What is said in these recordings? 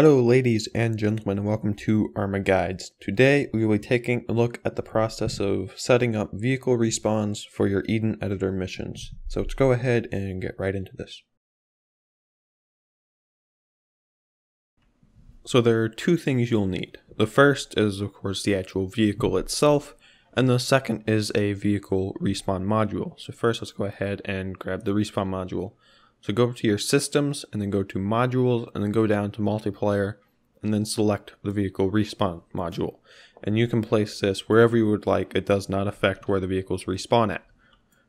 Hello ladies and gentlemen and welcome to Arma Guides. Today we will be taking a look at the process of setting up vehicle respawns for your Eden Editor missions. So let's go ahead and get right into this. So there are two things you'll need. The first is of course the actual vehicle itself and the second is a vehicle respawn module. So first let's go ahead and grab the respawn module. So go to your systems and then go to modules and then go down to multiplayer and then select the vehicle respawn module. And you can place this wherever you would like. It does not affect where the vehicles respawn at.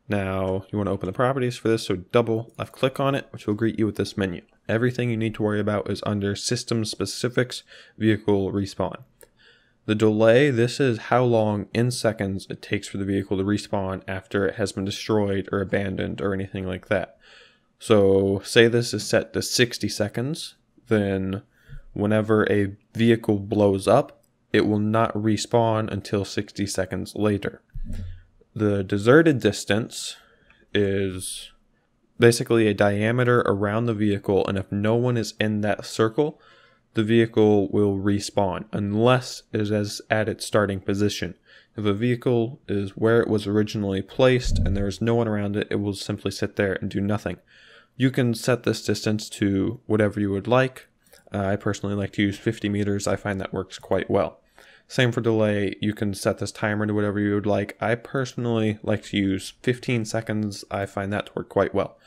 Now you want to open the properties for this, so double left click on it, which will greet you with this menu. Everything you need to worry about is under system specifics vehicle respawn. The delay, this is how long in seconds it takes for the vehicle to respawn after it has been destroyed or abandoned or anything like that. So say this is set to 60 seconds, then whenever a vehicle blows up, it will not respawn until 60 seconds later. The deserted distance is basically a diameter around the vehicle, and if no one is in that circle, the vehicle will respawn unless it is at its starting position. If a vehicle is where it was originally placed and there is no one around it, it will simply sit there and do nothing. You can set this distance to whatever you would like. Uh, I personally like to use 50 meters. I find that works quite well. Same for delay. You can set this timer to whatever you would like. I personally like to use 15 seconds. I find that to work quite well.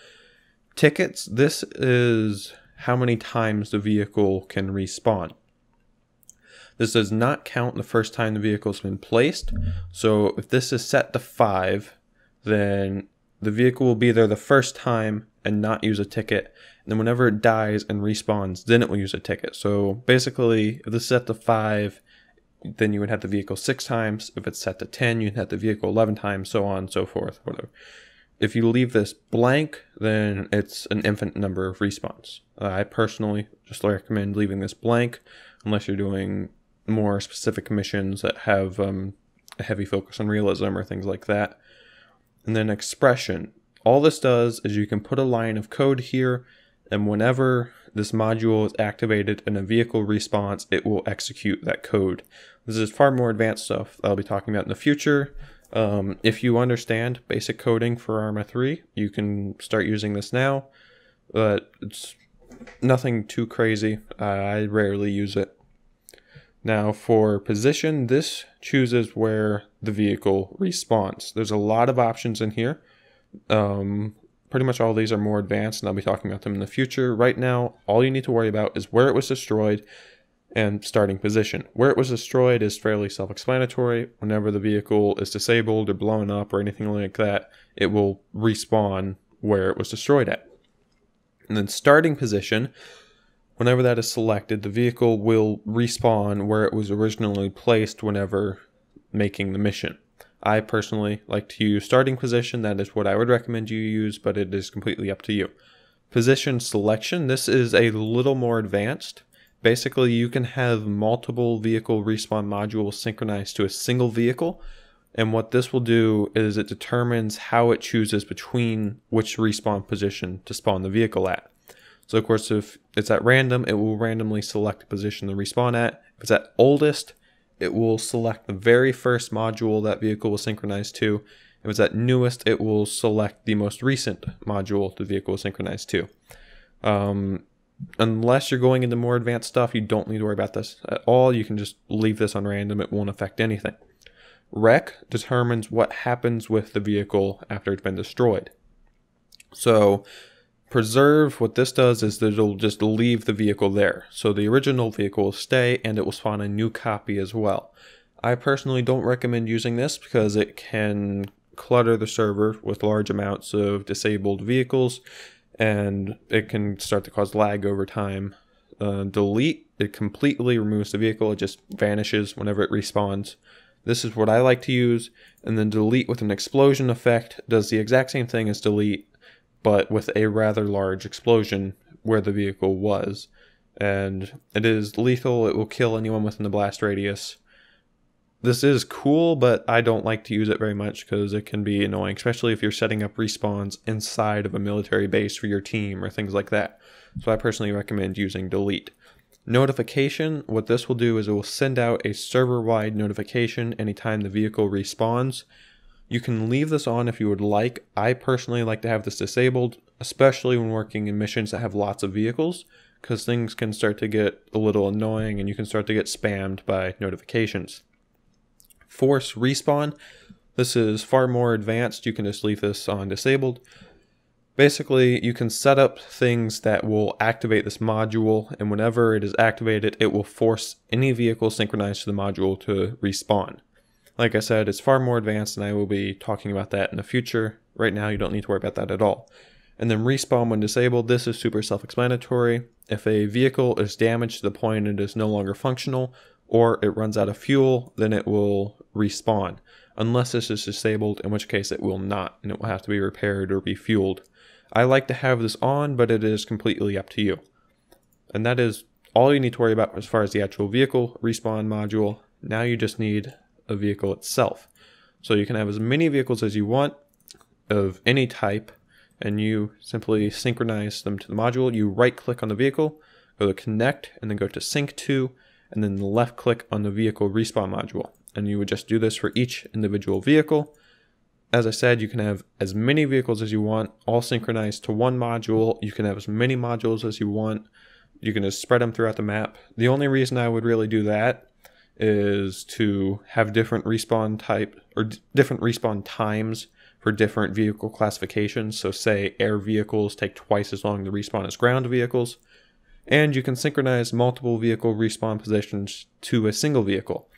Tickets, this is how many times the vehicle can respawn. This does not count the first time the vehicle has been placed. So if this is set to 5, then the vehicle will be there the first time and not use a ticket. And then whenever it dies and respawns, then it will use a ticket. So basically, if this is set to 5, then you would have the vehicle 6 times. If it's set to 10, you'd have the vehicle 11 times, so on and so forth, whatever. If you leave this blank, then it's an infinite number of respawns. Uh, I personally just recommend leaving this blank unless you're doing more specific missions that have um, a heavy focus on realism or things like that. And then expression. All this does is you can put a line of code here, and whenever this module is activated in a vehicle respawns, it will execute that code. This is far more advanced stuff I'll be talking about in the future. Um, if you understand basic coding for Arma 3, you can start using this now, but it's nothing too crazy. I rarely use it. Now for position, this chooses where the vehicle respawns. There's a lot of options in here. Um, pretty much all these are more advanced and I'll be talking about them in the future. Right now, all you need to worry about is where it was destroyed and starting position. Where it was destroyed is fairly self-explanatory. Whenever the vehicle is disabled or blown up or anything like that, it will respawn where it was destroyed at. And then starting position, whenever that is selected, the vehicle will respawn where it was originally placed whenever making the mission. I personally like to use starting position. That is what I would recommend you use, but it is completely up to you. Position selection. This is a little more advanced. Basically, you can have multiple vehicle respawn modules synchronized to a single vehicle. And what this will do is it determines how it chooses between which respawn position to spawn the vehicle at. So of course, if it's at random, it will randomly select the position to respawn at. If it's at oldest, it will select the very first module that vehicle was synchronized to. If it's at newest, it will select the most recent module the vehicle was synchronized to. Um, unless you're going into more advanced stuff, you don't need to worry about this at all. You can just leave this on random. It won't affect anything. Wreck determines what happens with the vehicle after it's been destroyed. So Preserve, what this does is that it'll just leave the vehicle there. So the original vehicle will stay and it will spawn a new copy as well. I personally don't recommend using this because it can clutter the server with large amounts of disabled vehicles and it can start to cause lag over time. Uh, delete, it completely removes the vehicle, it just vanishes whenever it respawns. This is what I like to use, and then delete with an explosion effect does the exact same thing as delete, but with a rather large explosion where the vehicle was. And it is lethal, it will kill anyone within the blast radius. This is cool, but I don't like to use it very much because it can be annoying, especially if you're setting up respawns inside of a military base for your team or things like that. So I personally recommend using delete. Notification, what this will do is it will send out a server-wide notification anytime the vehicle respawns. You can leave this on if you would like. I personally like to have this disabled, especially when working in missions that have lots of vehicles, because things can start to get a little annoying and you can start to get spammed by notifications. Force respawn, this is far more advanced. You can just leave this on disabled. Basically, you can set up things that will activate this module, and whenever it is activated, it will force any vehicle synchronized to the module to respawn. Like I said, it's far more advanced, and I will be talking about that in the future. Right now, you don't need to worry about that at all. And then respawn when disabled, this is super self-explanatory. If a vehicle is damaged to the point it is no longer functional, or it runs out of fuel, then it will respawn. Unless this is disabled, in which case it will not, and it will have to be repaired or refueled. I like to have this on, but it is completely up to you. And that is all you need to worry about as far as the actual vehicle respawn module. Now you just need a vehicle itself. So you can have as many vehicles as you want of any type, and you simply synchronize them to the module. You right click on the vehicle, go to connect, and then go to sync to, and then left click on the vehicle respawn module. And you would just do this for each individual vehicle. As I said, you can have as many vehicles as you want, all synchronized to one module. You can have as many modules as you want. You can just spread them throughout the map. The only reason I would really do that is to have different respawn type or d- different respawn times for different vehicle classifications. So, say air vehicles take twice as long to respawn as ground vehicles. And you can synchronize multiple vehicle respawn positions to a single vehicle.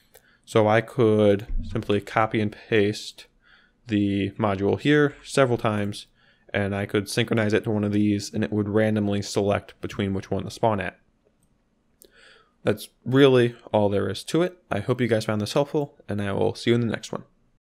So, I could simply copy and paste the module here several times and I could synchronize it to one of these and it would randomly select between which one to spawn at. That's really all there is to it. I hope you guys found this helpful and I will see you in the next one.